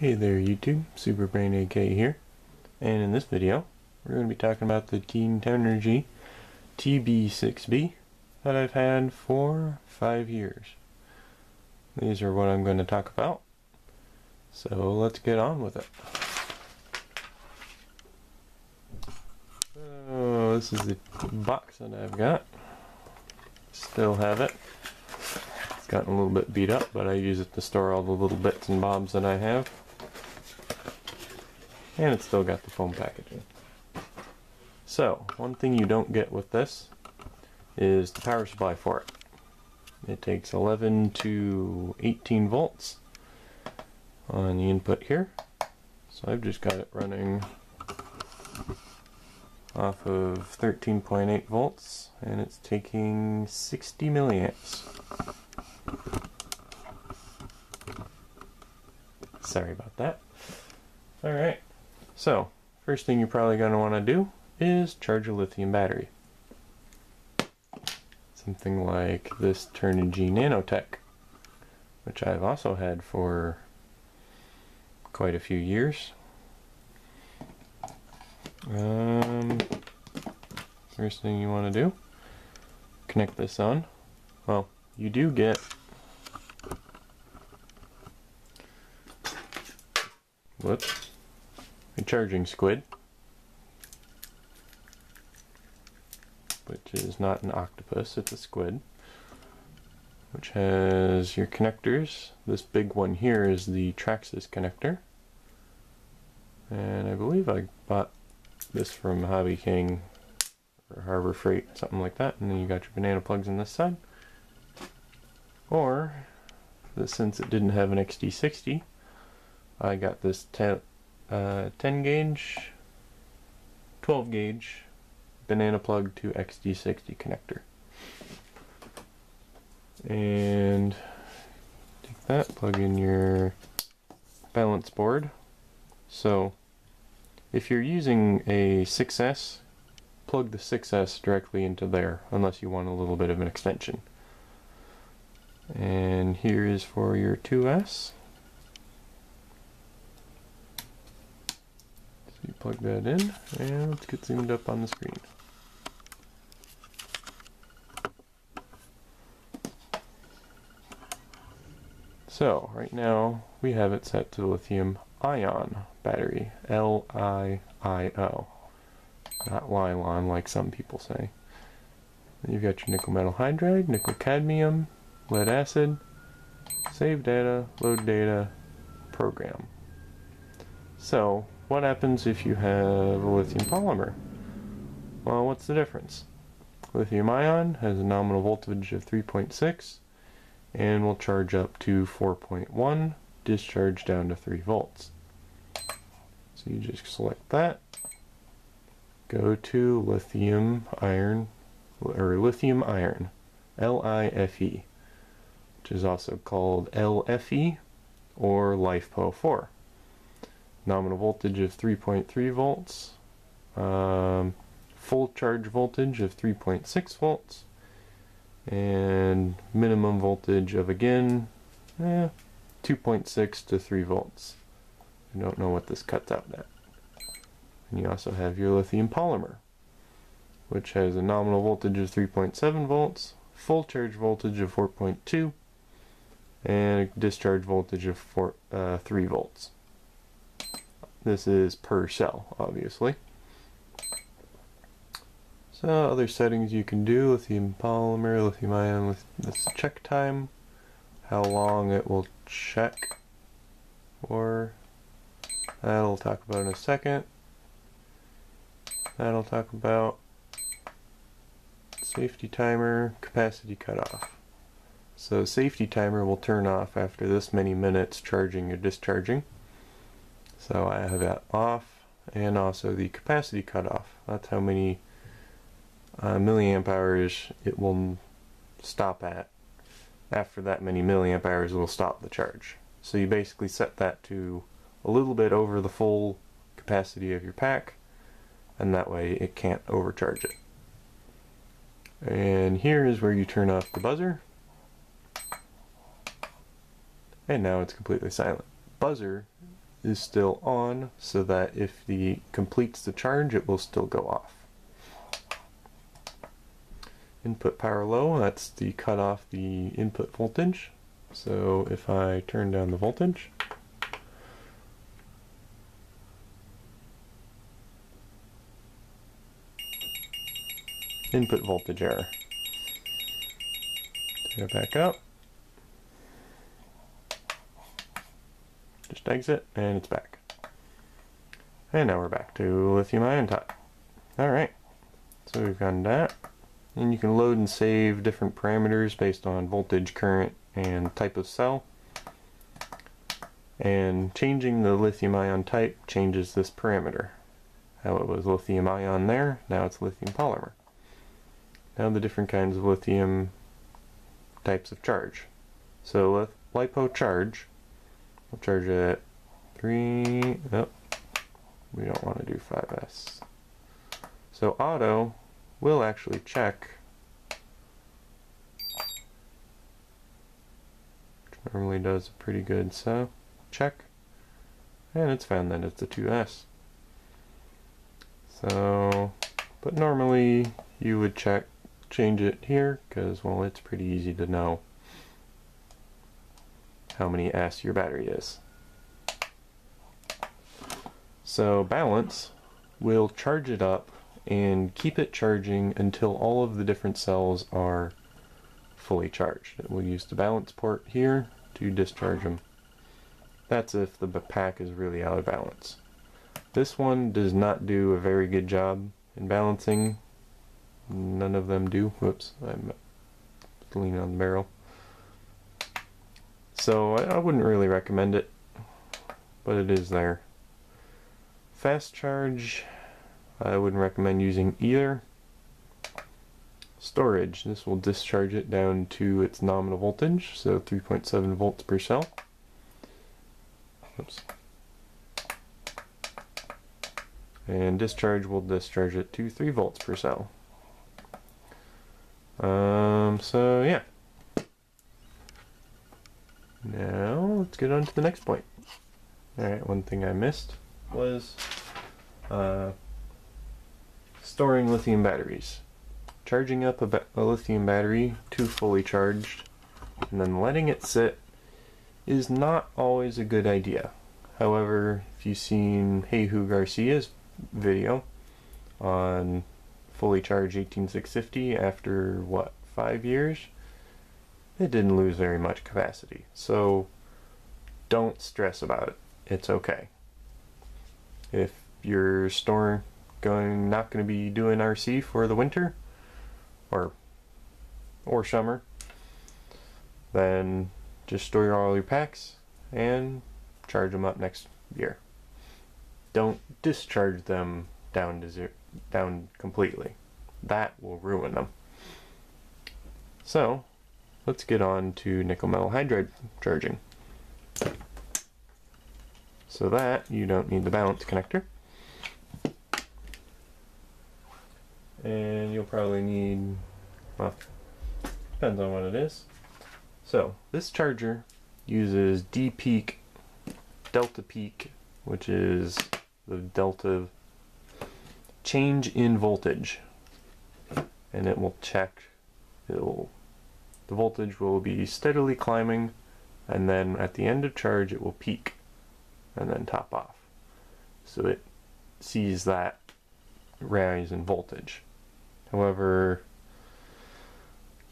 Hey there YouTube, Superbrain AK here, and in this video we're going to be talking about the Keen Tenergy TB6B that I've had for five years. These are what I'm going to talk about, so let's get on with it. So this is the box that I've got, still have it. It's gotten a little bit beat up, but I use it to store all the little bits and bobs that I have. And it's still got the foam packaging. So, one thing you don't get with this is the power supply for it. It takes 11 to 18 volts on the input here. So I've just got it running off of 13.8 volts and it's taking 60 milliamps. Sorry about that. Alright, so first thing you're probably going to want to do is charge a lithium battery. Something like this Turnigy Nanotech, which I've also had for quite a few years. Um, first thing you want to do, connect this on. Well, you do get whoops, a charging squid, which is not an octopus, it's a squid, which has your connectors. This big one here is the Traxxas connector. And I believe I bought this from Hobby King or Harbor Freight, something like that. And then you got your banana plugs on this side. Or, since it didn't have an XT60, I got this 10, uh, 10 gauge, 12 gauge banana plug to XT60 connector. And take that, plug in your balance board. So if you're using a 6S, plug the 6S directly into there, unless you want a little bit of an extension. And here is for your 2S. So you plug that in, and let's get zoomed up on the screen. So, right now, we have it set to lithium ion battery, L-I-I-O, not Lylon like some people say. You've got your nickel metal hydride, nickel cadmium, lead acid, save data, load data, program. So, what happens if you have a lithium polymer? Well, what's the difference? Lithium ion has a nominal voltage of 3.6 and will charge up to 4.1, discharge down to 3 volts. So you just select that, go to lithium iron, or lithium iron, L-I-F-E, which is also called LFE or LiFePO 4. Nominal voltage of 3.3 volts, um, full charge voltage of 3.6 volts, and minimum voltage of again eh, 2.6 to 3 volts. I don't know what this cuts out at. And you also have your lithium polymer, which has a nominal voltage of 3.7 volts, full charge voltage of 4.2, and a discharge voltage of four, uh, 3 volts. This is per cell, obviously. So other settings you can do, lithium polymer, lithium ion, this check time, how long it will check, or that'll talk about in a second. That'll talk about safety timer, capacity cutoff. So safety timer will turn off after this many minutes charging or discharging. So I have that off and also the capacity cutoff. That's how many uh, milliamp hours it will stop at. After that many milliamp hours it will stop the charge. So you basically set that to a little bit over the full capacity of your pack and that way it can't overcharge it. And here is where you turn off the buzzer. And now it's completely silent. Buzzer is still on so that if the completes the charge it will still go off. Input power low, that's the cut off the input voltage. So if I turn down the voltage, input voltage error. Turn it back up. Just exit and it's back. And now we're back to lithium ion type. Alright, so we've gotten that. And you can load and save different parameters based on voltage, current, and type of cell. And changing the lithium ion type changes this parameter. How it was lithium ion there, now it's lithium polymer. Now the different kinds of lithium types of charge. So LiPo charge, we'll charge it 3, nope, we don't want to do 5S. So auto will actually check. Normally does a pretty good so check. And it's found that it's a 2S so but normally you would check change it here because well it's pretty easy to know how many S your battery is so balance will charge it up and keep it charging until all of the different cells are fully charged. We'll use the balance port here to discharge them. That's if the pack is really out of balance. This one does not do a very good job in balancing. None of them do. Whoops, I'm leaning on the barrel. So I, I wouldn't really recommend it, but it is there. Fast charge I wouldn't recommend using either. Storage, this will discharge it down to its nominal voltage, so 3.7 volts per cell. Oops. And discharge will discharge it to 3 volts per cell. Um, so yeah. Now let's get on to the next point. Alright, one thing I missed was uh, storing lithium batteries. Charging up a, a, lithium battery to fully charged and then letting it sit is not always a good idea. However, if you've seen Jehu Garcia's video on fully charged 18650 after what, five years, it didn't lose very much capacity. So don't stress about it. It's okay. If you're storing going not going to be doing RC for the winter or or summer, then just store all your packs and charge them up next year. Don't discharge them down to zero, down completely. That will ruin them. So, let's get on to nickel metal hydride charging. So that you don't need the balance connector. and you'll probably need, well, depends on what it is. So this charger uses D-peak, delta peak, which is the delta change in voltage, and it will check, it'll, the voltage will be steadily climbing, and then at the end of charge it will peak, and then top off. So it sees that rise in voltage. However,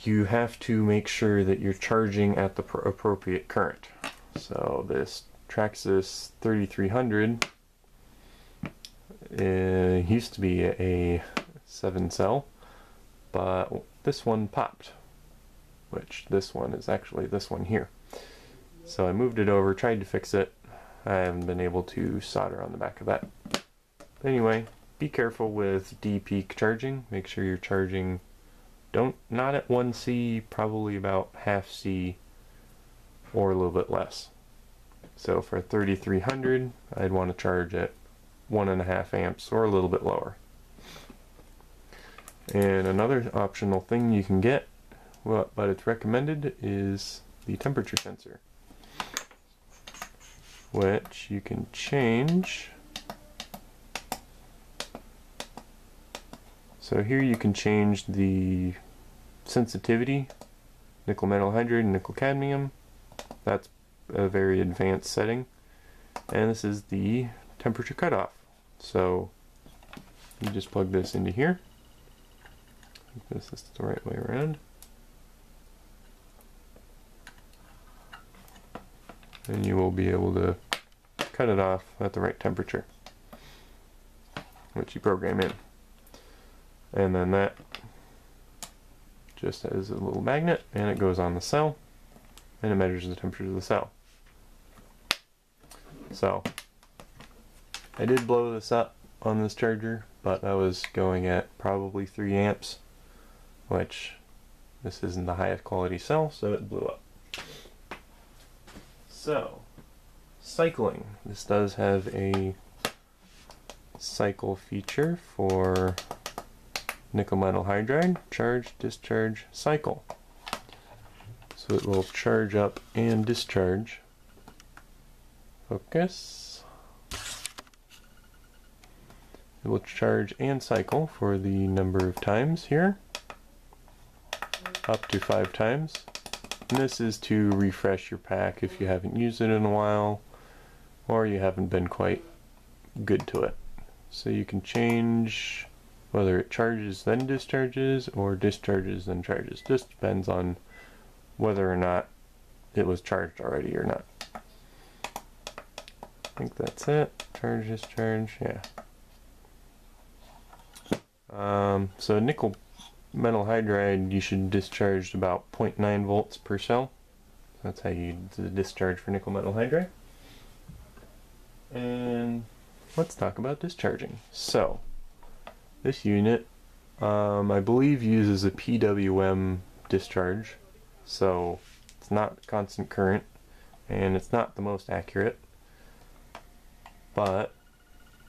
you have to make sure that you're charging at the appropriate current. So this Traxxas 3300 it eh, used to be a 7 cell, but this one popped, which this one is actually this one here. So I moved it over, tried to fix it. I haven't been able to solder on the back of that. Anyway, be careful with D peak charging. Make sure you're charging, don't, not at 1C, probably about half C or a little bit less. So for 3300, I'd want to charge at one and a half amps or a little bit lower. And another optional thing you can get, well, but it's recommended, is the temperature sensor. which you can change. So here you can change the sensitivity, nickel metal hydride and nickel cadmium. That's a very advanced setting. And this is the temperature cutoff. So you just plug this into here. This is the right way around. And you will be able to cut it off at the right temperature, which you program in. And then that just has a little magnet and it goes on the cell and it measures the temperature of the cell. So I did blow this up on this charger, but I was going at probably 3 amps, which this isn't the highest quality cell, so it blew up. So, cycling. This does have a cycle feature for nickel metal hydride, charge, discharge, cycle. So it will charge up and discharge. Focus. It will charge and cycle for the number of times here, up to five times. And this is to refresh your pack if you haven't used it in a while, or you haven't been quite good to it. So you can change whether it charges then discharges or discharges then charges. Just depends on whether or not it was charged already or not. I think that's it. Charge, discharge, yeah. Um, so nickel metal hydride, you should discharge about 0.9 volts per cell. That's how you discharge for nickel metal hydride. And let's talk about discharging. So, this unit, um, I believe, uses a PWM discharge. So, it's not constant current, and it's not the most accurate. But,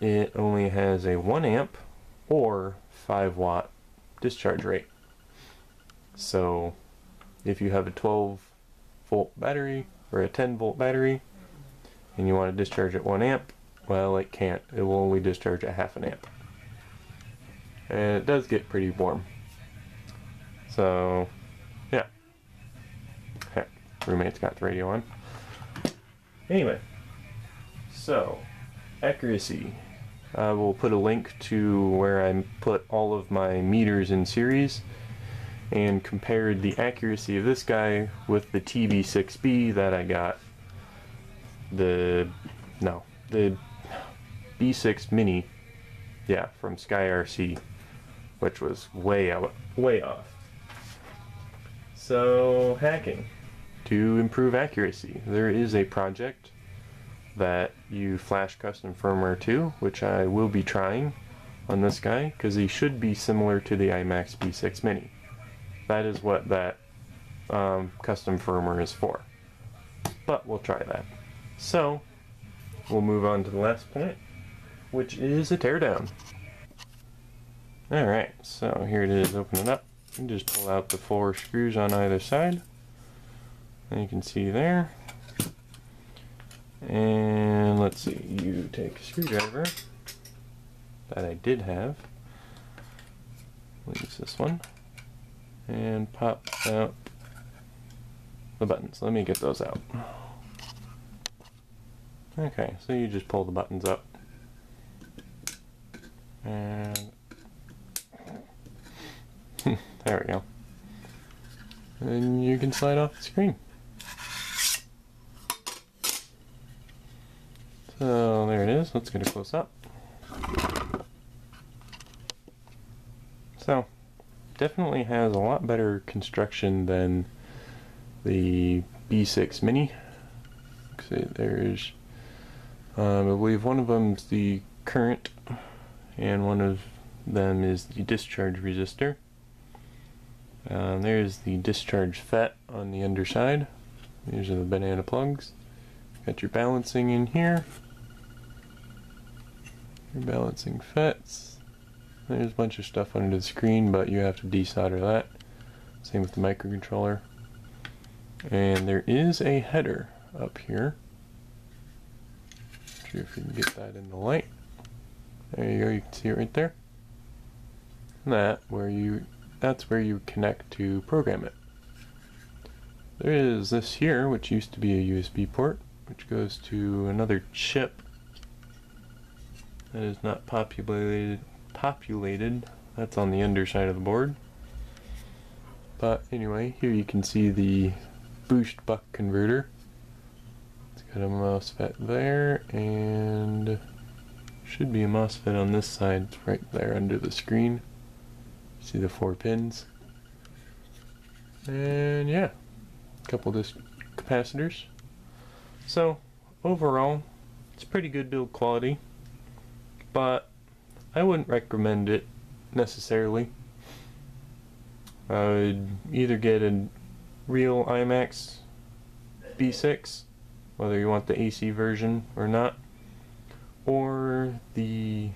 it only has a 1 amp or 5 watt discharge rate. So if you have a 12 volt battery or a 10 volt battery and you want to discharge at 1 amp, well it can't. It will only discharge at half an amp. And it does get pretty warm. So yeah. Heck, roommate's got the radio on. Anyway, so accuracy. Uh, I will put a link to where I put all of my meters in series and compared the accuracy of this guy with the TB6B that I got. The, no, the B6 Mini, yeah, from SkyRC, which was way out, way off. So, hacking to improve accuracy. There is a project that you flash custom firmware to, which I will be trying on this guy, because he should be similar to the iMax B6 Mini. That is what that um, custom firmware is for. But we'll try that. So, we'll move on to the last point, which is a teardown. Alright, so here it is, open it up. You just pull out the four screws on either side. And you can see there, and let's see, you take a screwdriver that I did have. Use this one. And pop out the buttons. Let me get those out. Okay, so you just pull the buttons up. And there we go. And you can slide off the screen. So there it is. Let's get a close up. So definitely has a lot better construction than the B6 Mini. See, there's, um, I believe one of them is the current, and one of them is the discharge resistor. Um, there's the discharge FET on the underside. These are the banana plugs. Got your balancing in here. Your balancing FETs. There's a bunch of stuff under the screen, but you have to desolder that. Same with the microcontroller. And there is a header up here. See if we can get that in the light. There you go, you can see it right there. And that where you that's where you connect to program it. There is this here, which used to be a USB port, which goes to another chip that is not populated populated. That's on the underside of the board. But anyway, here you can see the boost buck converter. It's got a MOSFET there and should be a MOSFET on this side right there under the screen. See the four pins. And yeah, a couple disc capacitors. So overall, it's pretty good build quality, but I wouldn't recommend it necessarily. I would either get a real IMAX B6, whether you want the AC version or not, or the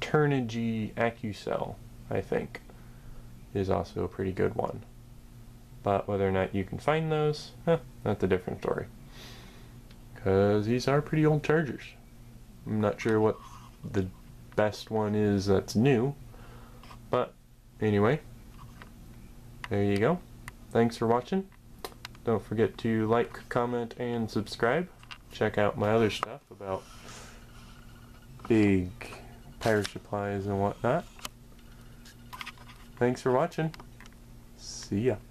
Turnigy Accucel, I think, is also a pretty good one. But whether or not you can find those, eh, that's a different story. Because these are pretty old chargers. I'm not sure what the best one is that's new, but anyway, there you go. Thanks for watching. Don't forget to like, comment, and subscribe. Check out my other stuff about big power supplies and whatnot. Thanks for watching. See ya.